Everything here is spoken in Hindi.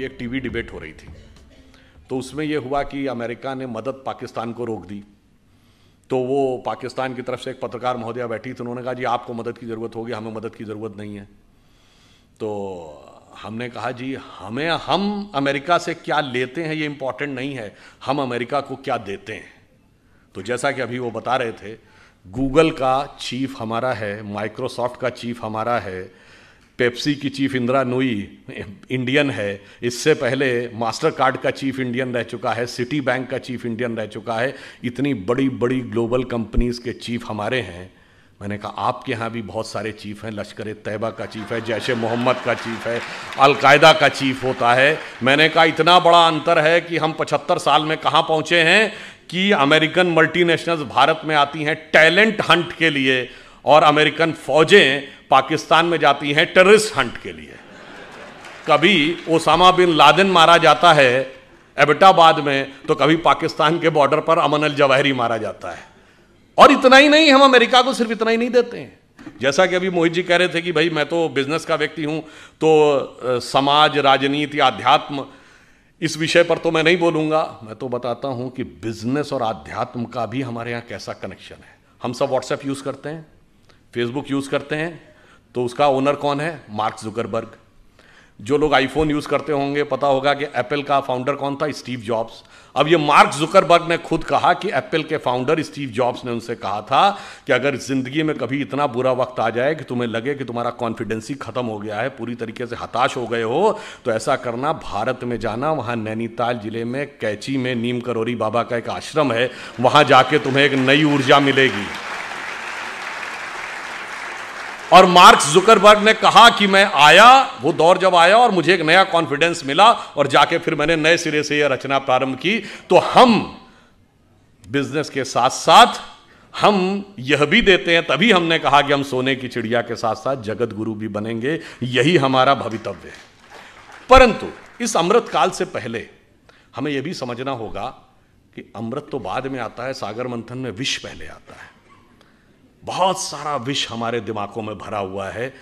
कि एक टीवी डिबेट हो रही थी। तो उसमें यह हुआ कि अमेरिका ने मदद पाकिस्तान को रोक दी। तो वो पाकिस्तान की तरफ़ से एक पत्रकार महोदया बैठी तो उन्होंने कहा, जी, आपको मदद की ज़रूरत होगी, हमें मदद की ज़रूरत नहीं है। तो हमने कहा, जी, हमें, हम अमेरिका से क्या लेते हैं, ये इंपॉर्टेंट नहीं है। हम अमेरिका को क्या देते हैं? तो जैसा कि अभी वो बता रहे थे, गूगल का चीफ हमारा है, माइक्रोसॉफ्ट का चीफ हमारा है पेप्सी की चीफ इंदिरा नोई, इंडियन है, इससे पहले मास्टर कार्ड का चीफ इंडियन रह चुका है, सिटी बैंक का चीफ इंडियन रह चुका है, इतनी बड़ी बड़ी ग्लोबल कंपनीज़ के चीफ हमारे हैं। मैंने कहा, आपके यहाँ भी बहुत सारे चीफ हैं, लश्कर तैयबा का चीफ है, जैश मोहम्मद का चीफ है, अलकायदा का चीफ होता है। मैंने कहा, इतना बड़ा अंतर है कि हम पचहत्तर साल में कहाँ पहुँचे हैं कि अमेरिकन मल्टीनेशनल्स भारत में आती हैं टैलेंट हंट के लिए। और अमेरिकन फौजें पाकिस्तान में जाती हैं टेररिस्ट हंट के लिए। कभी ओसामा बिन लादेन मारा जाता है एबटाबाद में तो कभी पाकिस्तान के बॉर्डर पर अमन अल जवाहरी मारा जाता है। और इतना ही नहीं, हम अमेरिका को सिर्फ़ इतना ही नहीं देते हैं। जैसा कि अभी मोहित जी कह रहे थे कि भाई, मैं तो बिज़नेस का व्यक्ति हूँ तो समाज, राजनीति, आध्यात्म, इस विषय पर तो मैं नहीं बोलूँगा। मैं तो बताता हूँ कि बिज़नेस और आध्यात्म का भी हमारे यहाँ कैसा कनेक्शन है। हम सब व्हाट्सएप यूज़ करते हैं। फेसबुक यूज़ करते हैं तो उसका ओनर कौन है? मार्क जुकरबर्ग जो लोग आईफोन यूज़ करते होंगे, पता होगा कि एप्पल का फाउंडर कौन था? स्टीव जॉब्स अब ये मार्क जुकरबर्ग ने खुद कहा कि एप्पल के फाउंडर स्टीव जॉब्स ने उनसे कहा था कि अगर ज़िंदगी में कभी इतना बुरा वक्त आ जाए कि तुम्हें लगे कि तुम्हारा कॉन्फिडेंस ही ख़त्म हो गया है, पूरी तरीके से हताश हो गए हो तो ऐसा करना भारत में जाना, वहाँ नैनीताल ज़िले में कैची में नीम करोरी बाबा का एक आश्रम है, वहाँ जाके तुम्हें एक नई ऊर्जा मिलेगी। और मार्क्स जुकरबर्ग ने कहा कि मैं आया, वो दौर जब आया और मुझे एक नया कॉन्फिडेंस मिला और जाके फिर मैंने नए सिरे से यह रचना प्रारंभ की तो हम बिज़नेस के साथ साथ हम यह भी देते हैं, तभी हमने कहा कि हम सोने की चिड़िया के साथ साथ जगत गुरु भी बनेंगे, यही हमारा भवितव्य है। परंतु इस अमृत काल से पहले हमें यह भी समझना होगा कि अमृत तो बाद में आता है, सागर मंथन में विष पहले आता है। बहुत सारा विष हमारे दिमागों में भरा हुआ है।